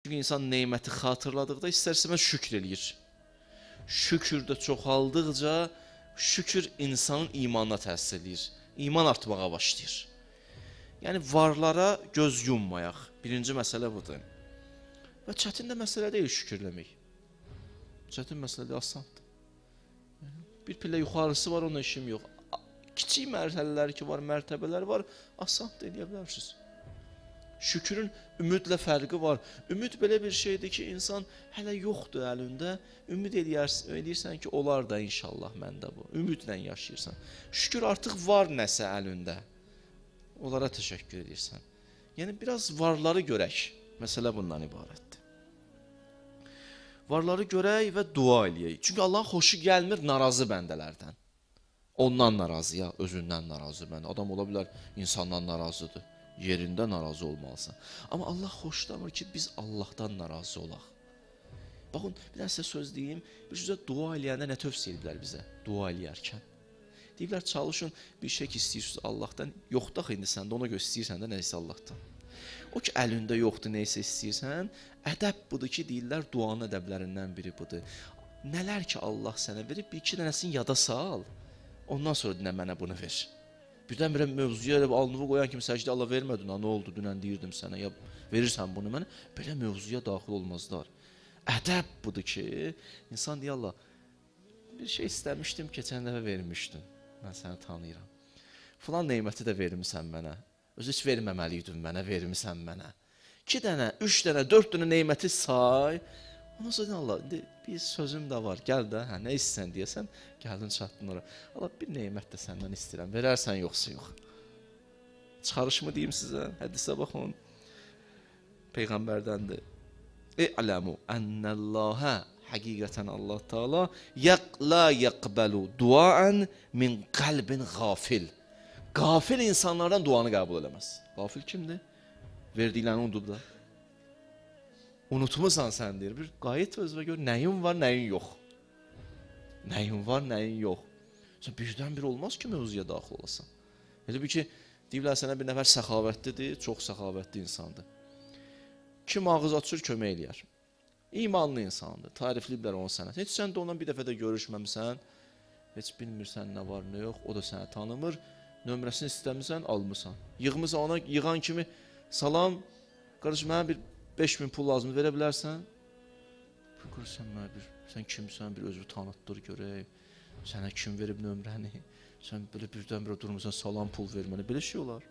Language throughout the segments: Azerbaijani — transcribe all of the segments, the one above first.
Çünki insan neməti xatırladıqda istər-istəməz şükr eləyir. Şükür də çoxaldıqca şükür insanın imanına təsir eləyir. İman artmağa başlayır. Yəni varlara göz yummayaq. Birinci məsələ budur. Və çətin də məsələ deyil şükürləmək. Çətin məsələ deyil, asandır. Bir pillə yuxarısı var, onun işim yox. Kiçik mərhələlər ki var, mərtəbələr var, asandır eləyə bilərsiniz. Şükrün ümidlə fərqi var. Ümid belə bir şeydir ki, insan hələ yoxdur əlində. Ümid eləyərsən, eləyirsən ki, olar da inşallah məndə bu. Ümidlə yaşayırsan. Şükür artıq var nəsə əlində. Onlara təşəkkür edirsən. Yəni biraz varları görək. Məsələ bundan ibarətdir. Varları görək və dua eləyək. Çünki Allahın xoşu gəlmir narazı bəndələrdən. Ondan narazı ya, özündən narazı bəndə. Adam ola bilər insandan narazıdır yerində narazı olmalısan. Amma Allah xoşlamır ki, biz Allahdan narazı olaq. Baxın, bir dənə sizə söz deyim. Bir üzə dua eləyəndə nə tövsiyə ediblər bizə? Dua eləyərkən. Deyiblər, çalışın bir şey ki, istəyirsiniz Allahdan. Yoxdur axı indi səndə, ona görə istəyirsən də nəsə Allahdan. O ki, əlində yoxdur, nəsə istəyirsən, ədəb budur ki, deyirlər, duanın ədəblərindən biri budur. Nələr ki, Allah sənə verib, bir iki dənəsini yada sal. Ondan sonra dinə mənə bunu ver. Birdən-birə mövzuya elə alnını qoyan kimi səcdə Allah vermədin, nə oldu dünən deyirdim sənə, ya verirsən bunu mənə, belə mövzuya daxil olmazlar. Ədəb budur ki, insan deyə Allah, bir şey istəmişdim, keçən dəfə vermişdin. Mən səni tanıyıram. Falan neməti də vermisən mənə. Özü heç verməməliydin mənə, vermisən mənə. 2 dənə, 3 dənə, 4 dənə neməti say. Ondan sonra Allah, indi bir sözüm də var. Gəl də, hə nə istəsən deyəsən, gəldin çatdın ora. Allah bir nemət də səndən istəyirəm. Verərsən yoxsa yox. Çıxarışımı deyim sizə? Hədisə baxın. Peyğəmbərdəndir. İ'lamu ennallaha həqiqətən Allah Taala yaqla yaqbalu duan min qalbin gafil. Qafil insanlardan duanı qəbul eləməz. Qafil kimdir? Verdiklərini unudublar. Unutmusan sən deyir. Bir qayıt özünə gör nəyin var, nəyin yox. Nəyin var, nəyin yox. Sən birdən bir olmaz ki, mövzuya daxil olasan. Elə bir ki, deyirlər sənə bir nəfər səxavətlidir, çox səxavətli insandır. Kim ağız açır, kömək eləyər. İmanlı insandır. Tarifləyiblər onu sənə. Heç sən də onunla bir dəfə də görüşməmisən. Heç bilmirsən nə var, nə yox. O da səni tanımır. Nömrəsini istəmisən, almısan. Yığmısan ona yığan kimi salam, qardaş mənə bir 5000 pul lazımdır, verə bilərsən? Görsən mənə bir, sən kimsən, bir özünü tanıtdır görək. Sənə kim verib nömrəni? Sən belə birdən-birə durmusan, salam pul ver mənə. Belə şey olar.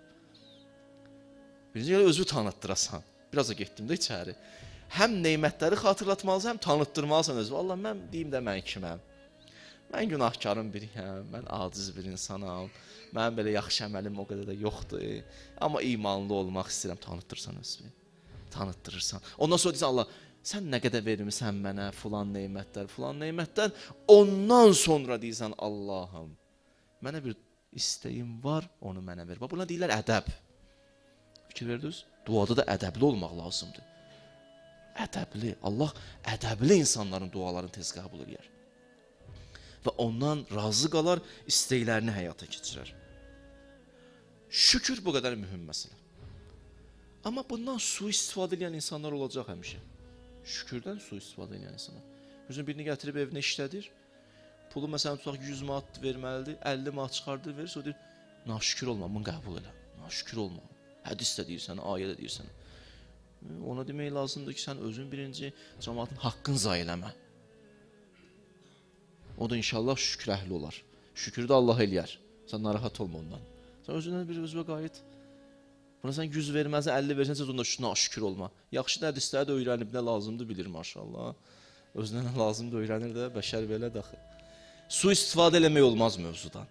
Birinci gələ özünü tanıtdırasan. Biraz da getdim də içəri. Həm nemətləri xatırlatmalısan, həm tanıtdırmalısan özünü. Allah mən deyim də mən kiməm. Mən günahkarın biriyəm, mən aciz bir insanam. Mənim belə yaxşı əməlim o qədər də yoxdur. Amma imanlı olmaq istəyirəm, tanıtdırsan özünü tanıtdırırsan. Ondan sonra deyirsən Allah, sən nə qədər vermisən mənə filan nemətlər, filan nemətlər. Ondan sonra deyirsən Allahım, mənə bir istəyim var, onu mənə ver. Bax buna deyirlər ədəb. Fikir verdiniz? Duada da ədəbli olmaq lazımdır. Ədəbli. Allah ədəbli insanların dualarını tez qəbul edir. Və ondan razı qalar, istəklərini həyata keçirər. Şükür bu qədər mühüm məsələ. Amma bundan sui-istifadə edən insanlar olacaq həmişə. Şükürdən sui-istifadə edən insanlar. Özün birini gətirib evinə işlədir. Pulu məsələn tutaq 100 manat verməlidir, 50 manat çıxardır, verir, sonra deyir, naşükür olma, bunu qəbul elə. Naşükür olma. Hədis də deyirsən, ayə də deyirsən. Ona demək lazımdır ki, sən özün birinci cəmaatın haqqını zayi eləmə. O da inşallah şükür əhli olar. Şükür də Allah eləyər. Sən narahat olma ondan. Sən özündən bir özünə qayıt. Buna sən 100 verməzsən, 50 versənsə onda şuna şükür olma. Yaxşı hədisləri də öyrənib nə lazımdır bilir maşallah. Özünə nə lazımdır öyrənir də bəşər belə daxı. Su istifadə eləmək olmaz mövzudan.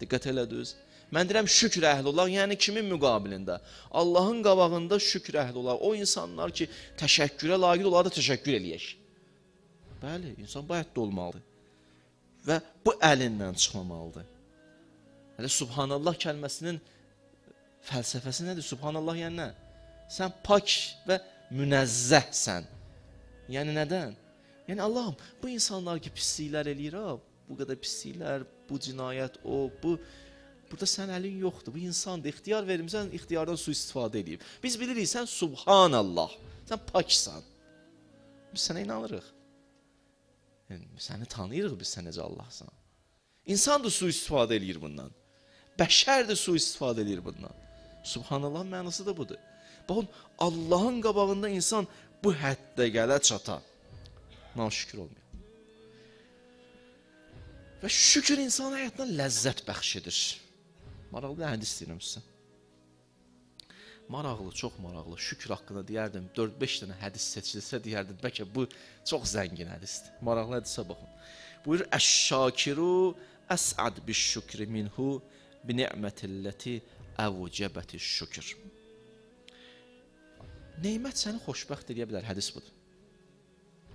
Diqqət elədiniz? Mən deyirəm şükr əhli olaq, yəni kimin müqabilində? Allahın qabağında şükr əhli olaq. O insanlar ki, təşəkkürə layiq onlara da təşəkkür eləyək. Bəli, insan bu həddə olmalıdır. Və bu əlindən çıxmamalıdır. Hələ subhanallah kəlməsinin fəlsəfəsi nədir? Subhanallah yəni nə? Sən pak və münəzzəhsən. Yəni nədən? Yəni Allahım, bu insanlar ki pisliklər eləyir, ha, bu qədər pisliklər, bu cinayət, o, bu burada sən əlin yoxdur. Bu insandır. İxtiyar vermisən, ixtiyardan su istifadə edib. Biz bilirik sən subhanallah. Sən paksan. Biz sənə inanırıq. Yəni, səni tanıyırıq biz sən necə Allahsan. İnsan da sui-istifadə eləyir bundan. Bəşər də sui-istifadə eləyir bundan. Subhanallah mənası da budur. Baxın, Allahın qabağında insan bu həddə gələ çata. Naşükür olmuyor. Və şükür insan həyatına ləzzət bəxş edir. Maraqlı hədis deyirəm sizə. Maraqlı, çox maraqlı. Şükür haqqında deyərdim 4-5 dənə hədis seçilsə deyərdim bəlkə bu çox zəngin hədisdir. Maraqlı hədisə baxın. Buyur Əş-şakiru əs'ad biş-şükri minhu bi ni'mətilləti əvcəbətiş şükür. Nemət səni xoşbəxt edə bilər, hədis budur.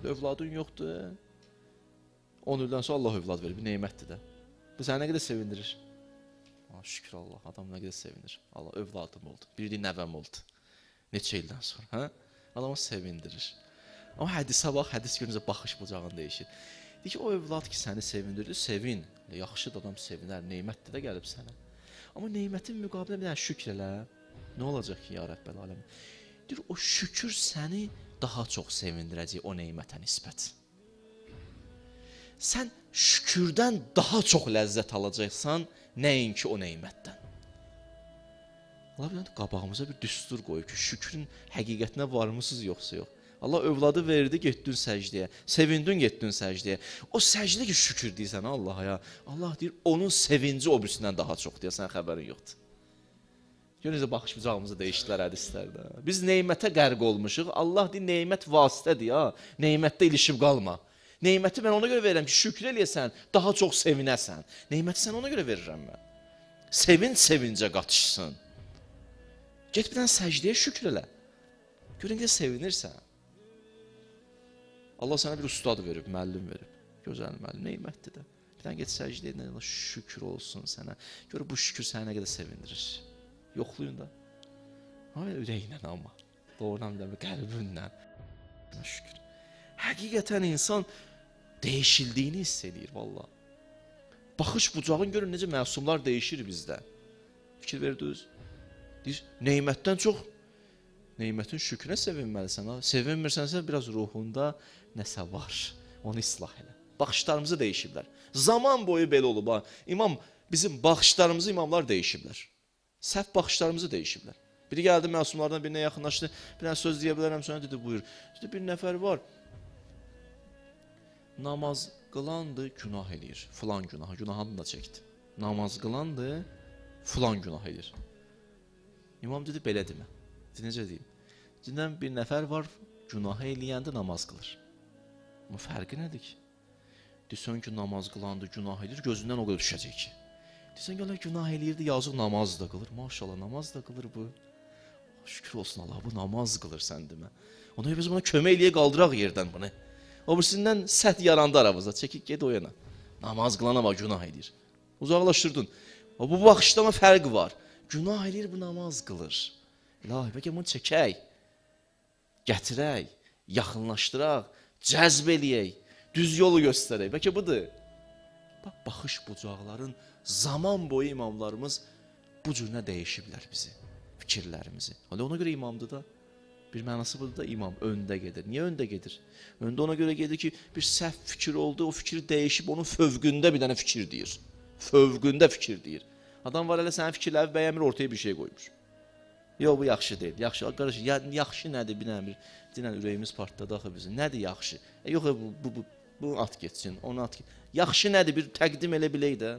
Övladın yoxdur. 10 ildən sonra Allah övlad verir, bir nemətdir də. Bu səni nə qədər sevindirir? Ha, şükür Allah, adam nə qədər sevinir. Allah övladım oldu, bir də nəvəm oldu. Neçə ildən sonra, hə? Adamı sevindirir. Amma hədisə bax, hədis görüncə baxış bucağın dəyişir. Deyir ki, o övlad ki səni sevindirdi, sevin. Yaxşıdır adam sevinər, nemətdir də gəlib sənə. Amma nemətin müqabilində bir dənə şükr elə. Nə olacaq ki, ya Rəbbəl aləmin? Deyir, o şükür səni daha çox sevindirəcək o nemətə nisbət. Sən şükürdən daha çox ləzzət alacaqsan, nəinki o nemətdən. Allah bilən qabağımıza bir düstur qoyub ki, şükrün həqiqətinə varmısınız yoxsa yox. Allah övladı verdi, getdin səcdəyə. Sevindin, getdin səcdəyə. O səcdə ki, şükür deyirsən Allaha ya. Allah deyir, onun sevinci o birisindən daha çoxdur. Sən xəbərin yoxdur. Görün necə baxış bucağımızı dəyişdilər hədislərdə. Biz nemətə qərq olmuşuq. Allah deyir, nemət vasitədir ya. Nemətdə ilişib qalma. Neməti mən ona görə verirəm ki, şükür eləyəsən, daha çox sevinəsən. Neməti sən ona görə verirəm mən. Sevinç sevincə qatışsın. Get bir dənə səcdəyə şükür elə. Görün ki, sevinirsən. Allah sənə bir ustad verib, müəllim verib. Gözəl müəllim, nemətdir də. Bir dənə get səcdə edin, Allah şükür olsun sənə. Gör bu şükür səni nə qədər sevindirir. Yoxlayın da. Amma ürəklə amma. Doğrudan da qəlbinlə. Şükür. Həqiqətən insan dəyişildiyini hiss edir valla. Baxış bucağın görün necə məsumlar dəyişir bizdə. Fikir verdiniz? Deyir, nemətdən çox nemətin şükrünə sevinməlisən. Ha? Sevinmirsənsə biraz ruhunda nəsə var. Onu islah elə. Baxışlarımızı dəyişiblər. Zaman boyu belə olub ha. İmam bizim baxışlarımızı imamlar dəyişiblər. Səhv baxışlarımızı dəyişiblər. Biri gəldi məsumlardan birinə yaxınlaşdı. Bir dənə söz deyə bilərəm, sonra dedi, buyur. Dedi, bir nəfər var. Namaz qılandı, günah eləyir. Filan günahı, günahını da çəkdi. Namaz qılandı, filan günah eləyir. İmam dedi, belə demə. Dedi, necə deyim? Deyirəm, bir nəfər var, günah eləyəndə namaz qılır. Amma fərqi nədir ki? Desən ki, namaz qılandı, günah eləyir, gözündən o qədər düşəcək ki. Desən gələ günah eləyirdi, yazıq namaz da qılır. Maşallah namaz da qılır bu. Şükür olsun Allah, bu namaz qılır sən demə. Ona görə biz buna kömək eləyə qaldıraq yerdən bunu. O birisindən sət yarandı aramızda. Çəkib get o yana. Namaz qılan amma günah eləyir. Uzaqlaşdırdın. Bu baxışdama fərq var. Günah eləyir, bu namaz qılır. İlahi, bəlkə bunu çəkək. Gətirək, yaxınlaşdıraq, cəzb eləyək, düz yolu göstərək. Bəlkə budur. Bax, baxış bucaqların zaman boyu imamlarımız bu cürünə dəyişiblər bizi, fikirlərimizi. Hələ ona görə imamdır da. Bir mənası budur da imam öndə gedir. Niyə öndə gedir? Öndə ona görə gedir ki, bir səhv fikir oldu, o fikir dəyişib onun fövqündə bir dənə fikir deyir. Fövqündə fikir deyir. Adam var elə sənin fikirləri bəyənmir, ortaya bir şey qoymur. Yox, bu yaxşı deyil. Yaxşı, qardaş, ya, yaxşı nədir bilmirəm. Dinən ürəyimiz partladı axı bizim. Nədir yaxşı? E, yox, bu, bu, bu, bu at getsin, onu at getsin. Yaxşı nədir? Bir təqdim elə bilək də.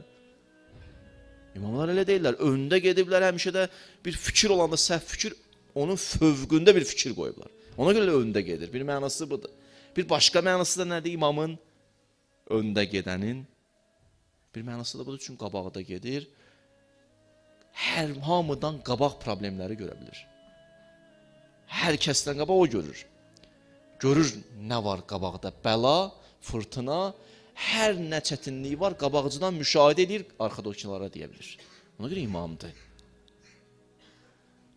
İmamlar elə deyirlər. Öndə gediblər həmişə də bir fikir olanda səhv fikir onun fövqündə bir fikir qoyublar. Ona görə öndə gedir. Bir mənası budur. Bir başqa mənası da nədir imamın? Öndə gedənin bir mənası da budur çünki qabaqda gedir. Hər hamıdan qabaq problemləri görə bilir. Hər kəsdən qabaq o görür. Görür nə var qabaqda? Bəla, fırtına, hər nə çətinliyi var, qabaqcıdan müşahidə edir, arxadakılara deyə bilir. Ona görə imamdır.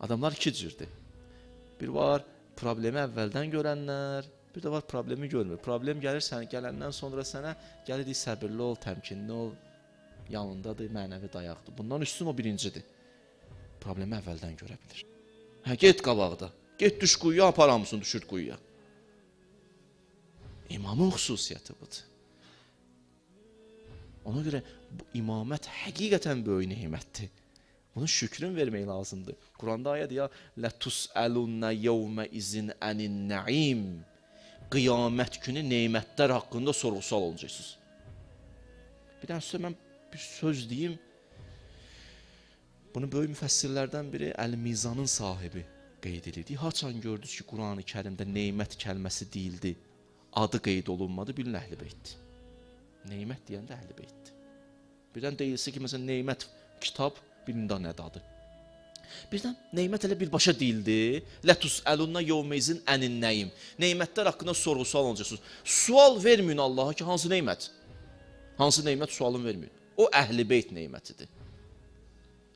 Adamlar iki cürdür. Bir var problemi əvvəldən görənlər, bir də var problemi görmür. Problem gəlir sən gələndən sonra sənə gəlir səbirli ol, təmkinli ol, yanındadır, mənəvi dayaqdır. Bundan üstün o birincidir. Problemi əvvəldən görə bilir. Hə, get qabaqda. Get düş quyuya, aparamısın düşür quyuya. İmamın xüsusiyyəti budur. Ona görə bu imamət həqiqətən böyük nemətdir. Bunun şükrün vermək lazımdır. Quranda ayə deyir: "La tusalunna yawma izin anin naim." Qiyamət günü nemətlər haqqında sorğu-sual olacaqsınız. Bir dənə sizə mən bir söz deyim. Bunu böyük müfəssirlərdən biri Əl-Mizanın sahibi qeyd edir. Haçan gördünüz ki, Qurani Kərimdə nemət kəlməsi deyildi, adı qeyd olunmadı, bilin Əhl-i Beytdir. Nemət deyəndə Əhl-i Beytdir. Birdən deyilsə ki, məsələn, nemət kitab bilində nədir adı. Birdən nemət elə birbaşa deyildi. Latus alunna yawmizin anin naim. Nemətlər haqqında sorğu-sual olacaqsınız. Sual verməyin Allaha ki, hansı nemət? Hansı nemət sualın verməyin. O Əhl-i Beyt nemətidir.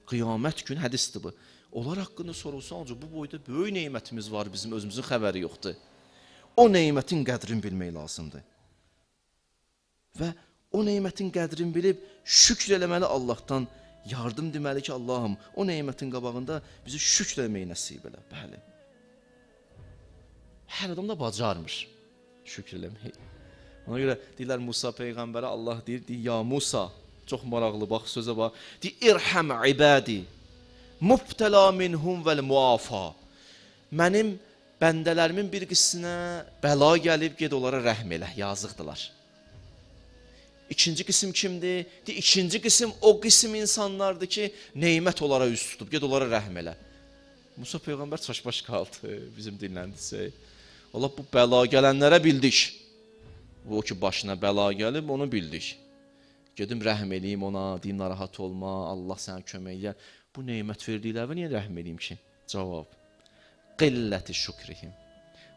Qiyamət günü hədisdir bu. Onlar haqqında sorğu-sual olacaq. Bu boyda böyük nemətimiz var, bizim özümüzün xəbəri yoxdur. O nemətin qədrini bilmək lazımdır. Və o nemətin qədrini bilib şükr eləməli Allahdan yardım deməli ki, Allahım, o nemətin qabağında bizi şükr etməyi nəsib elə. Bəli. Hər adam da bacarmır şükr eləməyi. Ona görə deyirlər Musa peyğəmbərə Allah deyir, deyir ya Musa, çox maraqlı bax sözə bax. Deyir irham ibadi mubtala minhum vel muafa. Mənim bəndələrimin bir qisminə bəla gəlib, ged onlara rəhm elə, yazıqdılar. İkinci qism kimdir? De, ikinci qism o qism insanlardır ki, neymət onlara üz tutub, ged onlara rəhm elə. Musa peyğəmbər çaşbaş qaldı bizim dinləndisək. Allah bu bəla gələnlərə bildik. Bu ki başına bəla gəlib, onu bildik. Gedim rəhm eləyim ona, deyim narahat olma, Allah sənə kömək edir. Bu nemət verdiklərinə niyə rəhm eləyim ki? Cavab. Qilləti şükrihim.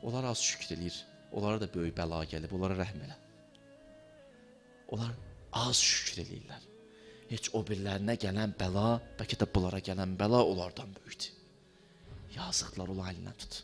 Onlar az şükr eləyir. Onlara da böyük bəla gəlib, onlara rəhm elə. Onlar az şükr eləyirlər. Heç o birlərinə gələn bəla, bəlkə də bunlara gələn bəla onlardan böyükdür. Yazıqlar ola əlindən tut.